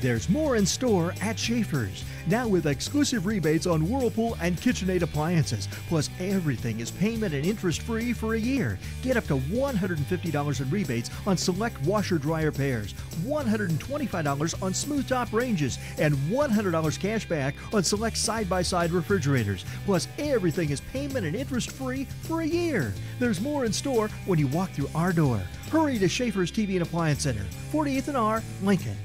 There's more in store at Schaefer's. Now with exclusive rebates on Whirlpool and KitchenAid appliances. Plus, everything is payment and interest free for a year. Get up to $150 in rebates on select washer dryer pairs, $125 on smooth top ranges, and $100 cash back on select side by side refrigerators. Plus, everything is payment and interest free for a year. There's more in store when you walk through our door. Hurry to Schaefer's TV and Appliance Center, 48th and R, Lincoln.